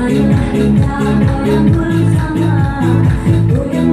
Marilah kita goyang bersama Goyang